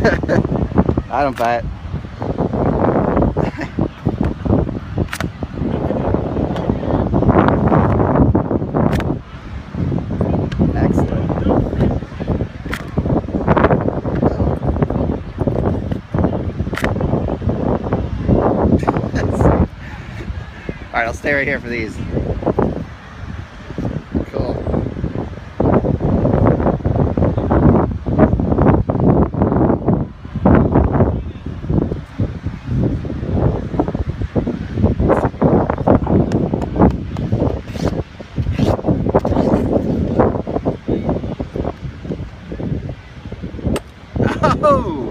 I don't buy it. All right, I'll stay right here for these. Oh!